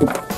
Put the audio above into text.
you.